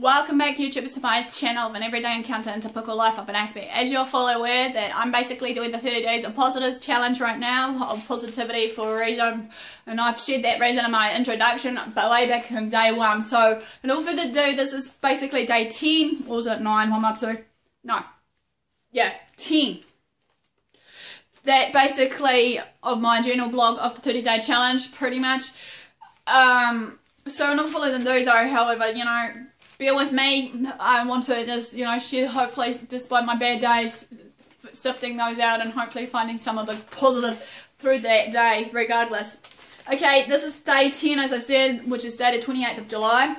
Welcome back YouTubers to my channel of an everyday encounter in typical life of an Aspie. As you're fully aware that I'm basically doing the 30 days of positives challenge right now of positivity for a reason and I've shared that reason in my introduction but way back in day one. So in all further ado this is basically day 10 or was it 9 I'm up to? No. Yeah, 10 that basically of my journal blog of the 30 day challenge pretty much um so not fully than do though however you know bear with me. I want to just, you know, share, hopefully, despite my bad days, sifting those out and hopefully finding some of the positive through that day, regardless. Okay, this is day 10, as I said, which is dated 28th of July.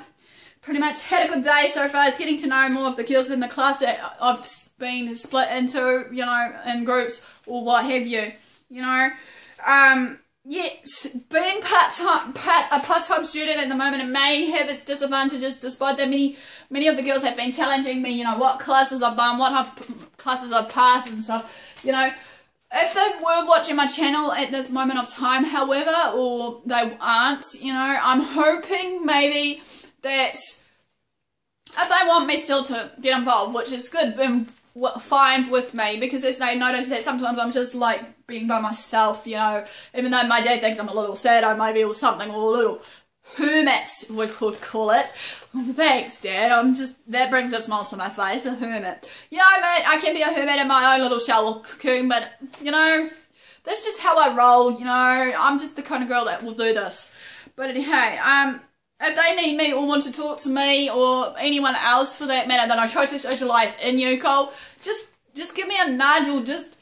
Pretty much had a good day so far. It's getting to know more of the girls in the class that I've been split into, you know, in groups or what have you. You know, um, Yes, being part-time, part, a part-time student at the moment, it may have its disadvantages despite that many, many of the girls have been challenging me, you know, what classes I've done, what I've, classes I've passed and stuff, you know. If they were watching my channel at this moment of time, however, or they aren't, you know, I'm hoping maybe that if they want me still to get involved, which is good, fine with me because as they notice that sometimes I'm just like being by myself, you know, even though my dad thinks I'm a little sad, I maybe or something, or a little hermit, we could call it. Thanks, Dad. I'm just that brings a smile to my face. A hermit. Yeah, mate. I can be a hermit in my own little shell or cocoon, but you know, that's just how I roll. You know, I'm just the kind of girl that will do this. But hey, um, if they need me or want to talk to me or anyone else for that matter that I try to socialise in Yuko, just just give me a nudge or just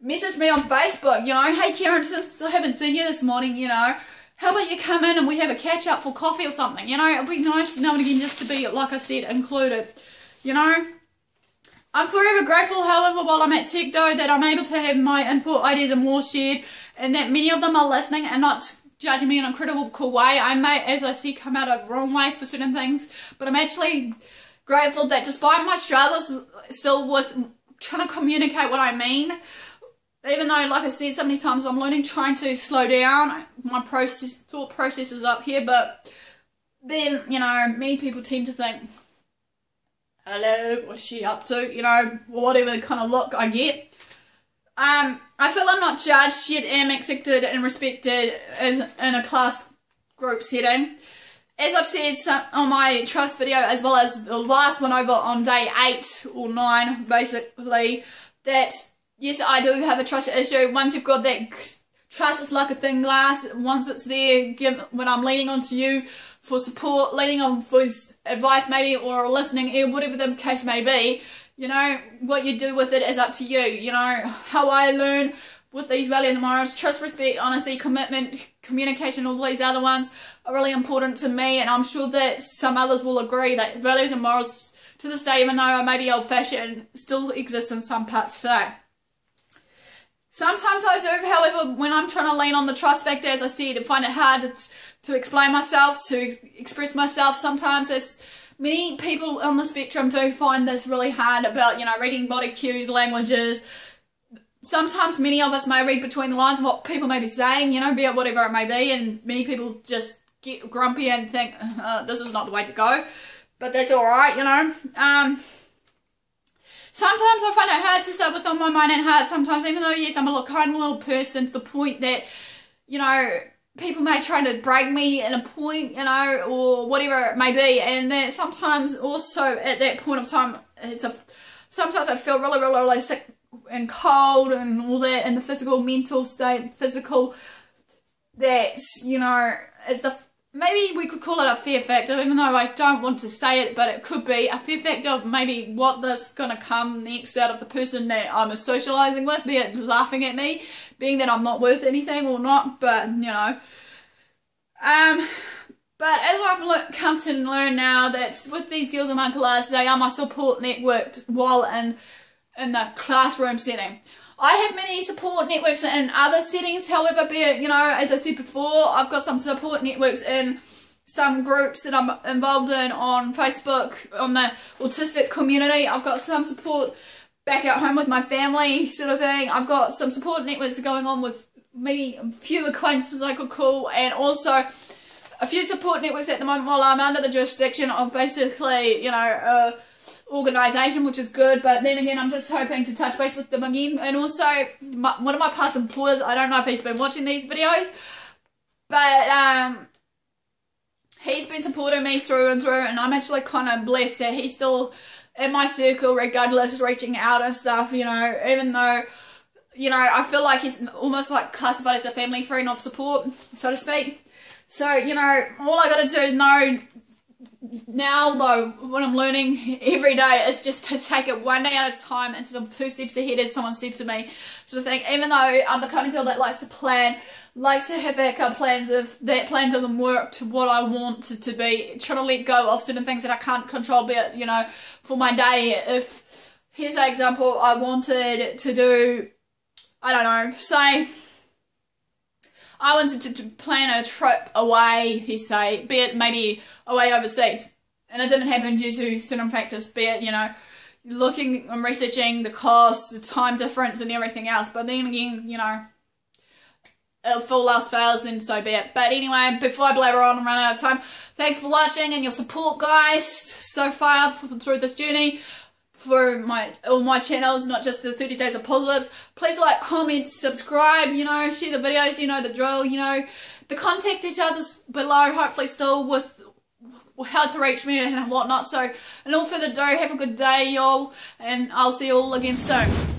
message me on Facebook, you know, hey Kerrin, since I haven't seen you this morning, you know, how about you come in and we have a catch up for coffee or something, you know, it'd be nice now and again just to be, like I said, included, you know. I'm forever grateful, however, while I'm at Tech though, that I'm able to have my input, ideas and more shared, and that many of them are listening and not judging me in a critical way. I may, as I see, come out a wrong way for certain things, but I'm actually grateful that despite my struggles still with trying to communicate what I mean, even though, like I said so many times, I'm learning trying to slow down. My process, thought process is up here, but then, you know, many people tend to think, hello, what's she up to? You know, whatever kind of look I get. Um, I feel I'm not judged yet am accepted and respected as in a class group setting. As I've said on my trust video, as well as the last one over on day 8 or 9, basically, that yes, I do have a trust issue. Once you've got that trust, it's like a thin glass. Once it's there, give, when I'm leaning onto you for support, leaning on for advice maybe, or listening, eh, whatever the case may be, you know, what you do with it is up to you. You know, how I learn with these values and morals, trust, respect, honesty, commitment, communication, all these other ones are really important to me. And I'm sure that some others will agree that values and morals to this day, even though I may be old fashioned, still exist in some parts today. Sometimes I do, however, when I'm trying to lean on the trust factor, as I said, I find it hard to, explain myself, to ex express myself. Sometimes it's many people on the spectrum do find this really hard about, you know, reading body cues, languages. Sometimes many of us may read between the lines of what people may be saying, you know, be it whatever it may be, and many people just get grumpy and think, uh, this is not the way to go. But that's alright, you know. Um, sometimes I find it hard to say what's on my mind and heart. Sometimes, even though, yes, I'm a kind little person to the point that, you know, people may try to break me in a point, you know, or whatever it may be, and then sometimes also at that point of time, it's a sometimes I feel really, really, really sick and cold and all that, and the physical, mental state, physical, that you know, it's the maybe we could call it a fear factor, even though I don't want to say it, but it could be a fear factor of maybe what that's gonna come next out of the person that I'm socializing with, be it laughing at me, being that I'm not worth anything or not, but you know. Um, but as I've come to learn now that with these girls in my class, they are my support network while in in the classroom setting. I have many support networks in other settings, however, be it, you know, as I said before, I've got some support networks in some groups that I'm involved in on Facebook, on the autistic community. I've got some support back at home with my family, sort of thing. I've got some support networks going on with maybe a few acquaintances I could call, and also a few support networks at the moment while I'm under the jurisdiction of basically, you know, uh, organisation, which is good. But then again, I'm just hoping to touch base with them again. And also, my, one of my past employers, I don't know if he's been watching these videos, but um, he's been supporting me through and through, and I'm actually kind of blessed that he's still in my circle, regardless, reaching out and stuff. You know, even though. You know, I feel like he's almost like classified as a family friend of support, so to speak. So, you know, all I gotta do is know now though what I'm learning every day is just to take it one day at a time instead of two steps ahead as someone said to me sort of thing. Even though I'm the kind of girl that likes to plan likes to have backup plans if that plan doesn't work to what I want it to be try to let go of certain things that I can't control. Be it you know for my day if here's an example I wanted to do I don't know say I wanted to, to plan a trip away, he say, be it maybe away overseas. And it didn't happen due to certain factors, be it, you know, looking and researching the cost, the time difference and everything else. But then again, you know, if all else fails, then so be it. But anyway, before I blabber on and run out of time, thanks for watching and your support, guys, so far through this journey for my all my channels, not just the 30 days of positives. Please like, comment, subscribe, you know, share the videos, you know the drill, you know. The contact details is below, hopefully still with how to reach me and whatnot. So, and all further ado, have a good day, y'all, and I'll see you all again soon.